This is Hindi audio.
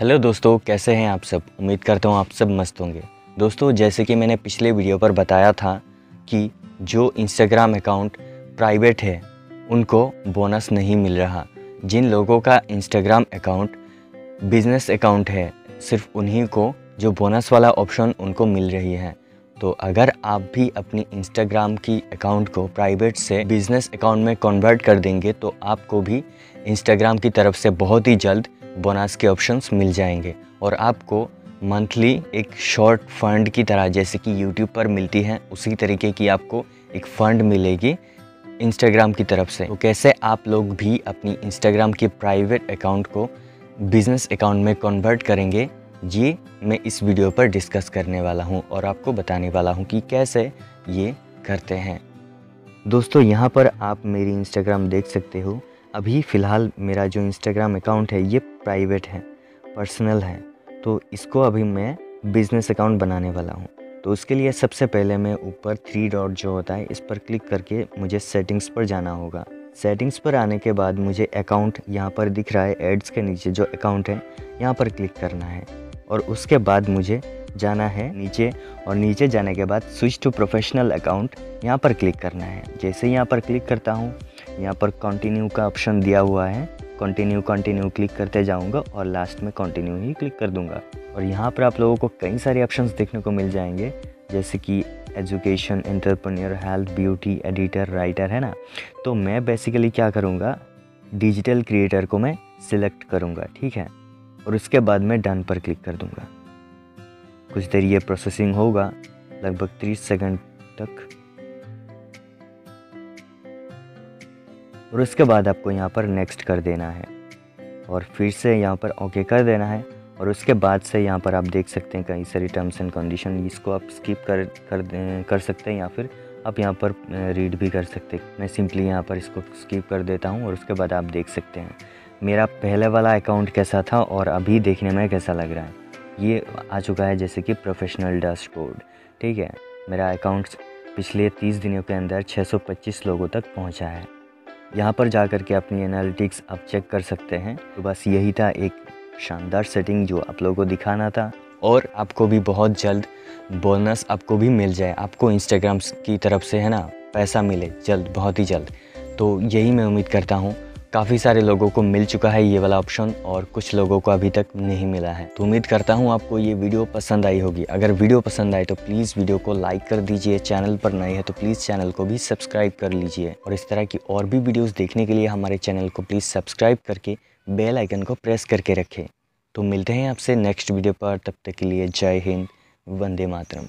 हेलो दोस्तों, कैसे हैं आप सब? उम्मीद करता हूँ आप सब मस्त होंगे। दोस्तों, जैसे कि मैंने पिछले वीडियो पर बताया था कि जो इंस्टाग्राम अकाउंट प्राइवेट है, उनको बोनस नहीं मिल रहा। जिन लोगों का इंस्टाग्राम अकाउंट बिज़नेस अकाउंट है, सिर्फ़ उन्हीं को जो बोनस वाला ऑप्शन उनको मिल रही है। तो अगर आप भी अपनी इंस्टाग्राम की अकाउंट को प्राइवेट से बिज़नेस अकाउंट में कन्वर्ट कर देंगे तो आपको भी इंस्टाग्राम की तरफ़ से बहुत ही जल्द बोनस के ऑप्शंस मिल जाएँगे। और आपको मंथली एक शॉर्ट फंड की तरह, जैसे कि यूट्यूब पर मिलती हैं, उसी तरीके की आपको एक फ़ंड मिलेगी इंस्टाग्राम की तरफ़ से। तो कैसे आप लोग भी अपनी इंस्टाग्राम के प्राइवेट अकाउंट को बिज़नेस अकाउंट में कन्वर्ट करेंगे, ये मैं इस वीडियो पर डिस्कस करने वाला हूँ और आपको बताने वाला हूँ कि कैसे ये करते हैं। दोस्तों, यहाँ पर आप मेरी इंस्टाग्राम देख सकते हो। अभी फ़िलहाल मेरा जो इंस्टाग्राम अकाउंट है, ये प्राइवेट है पर्सनल है तो इसको अभी मैं बिज़नेस अकाउंट बनाने वाला हूँ। तो उसके लिए सबसे पहले मैं ऊपर थ्री डॉट जो होता है, इस पर क्लिक करके मुझे सेटिंग्स पर जाना होगा। सेटिंग्स पर आने के बाद मुझे अकाउंट यहाँ पर दिख रहा है एड्स के नीचे जो अकाउंट है, यहाँ पर क्लिक करना है। और उसके बाद मुझे जाना है नीचे, और नीचे जाने के बाद स्विच टू प्रोफेशनल अकाउंट यहाँ पर क्लिक करना है। जैसे यहाँ पर क्लिक करता हूँ यहाँ पर कंटिन्यू का ऑप्शन दिया हुआ है। कंटिन्यू कंटिन्यू क्लिक करते जाऊँगा और लास्ट में कंटिन्यू ही क्लिक कर दूँगा। और यहाँ पर आप लोगों को कई सारे ऑप्शन देखने को मिल जाएँगे, जैसे कि education entrepreneur health beauty editor writer है ना? तो मैं बेसिकली क्या करूँगा? डिजिटल क्रिएटर को मैं सिलेक्ट करूँगा, ठीक है? और उसके बाद मैं डन पर क्लिक कर दूँगा। कुछ देर ये प्रोसेसिंग होगा, लगभग तीस सेकंड तक और उसके बाद आपको यहाँ पर नेक्स्ट कर देना है। और फिर से यहाँ पर ओके कर देना है। और उसके बाद से यहाँ पर आप देख सकते हैं कई सारी टर्म्स एंड कंडीशन इसको आप स्किप कर कर कर सकते हैं या फिर आप यहाँ पर रीड भी कर सकते हैं। मैं सिंपली यहाँ पर इसको स्किप कर देता हूँ और उसके बाद आप देख सकते हैं। मेरा पहले वाला अकाउंट कैसा था और अभी देखने में कैसा लग रहा है? ये आ चुका है जैसे कि प्रोफेशनल डैशबोर्ड ठीक है? मेरा अकाउंट पिछले 30 दिनों के अंदर 625 लोगों तक पहुँचा है। यहाँ पर जा कर के अपनी एनालिटिक्स आप चेक कर सकते हैं। तो बस यही था एक शानदार सेटिंग जो आप लोगों को दिखाना था। और आपको भी बहुत जल्द बोनस आपको भी मिल जाए। आपको इंस्टाग्राम की तरफ़ से, है ना, पैसा मिले जल्द, बहुत ही जल्द। तो यही मैं उम्मीद करता हूँ काफ़ी सारे लोगों को मिल चुका है ये वाला ऑप्शन और कुछ लोगों को अभी तक नहीं मिला है। तो उम्मीद करता हूँ आपको ये वीडियो पसंद आई होगी। अगर वीडियो पसंद आए तो प्लीज़ वीडियो को लाइक कर दीजिए। चैनल पर नए हैं तो प्लीज़ चैनल को भी सब्सक्राइब कर लीजिए। और इस तरह की और भी वीडियोज़ देखने के लिए हमारे चैनल को प्लीज़ सब्सक्राइब करके बेल आइकन को प्रेस करके रखें। तो मिलते हैं आपसे नेक्स्ट वीडियो पर। तब तक के लिए जय हिंद, वंदे मातरम।